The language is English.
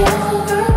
over.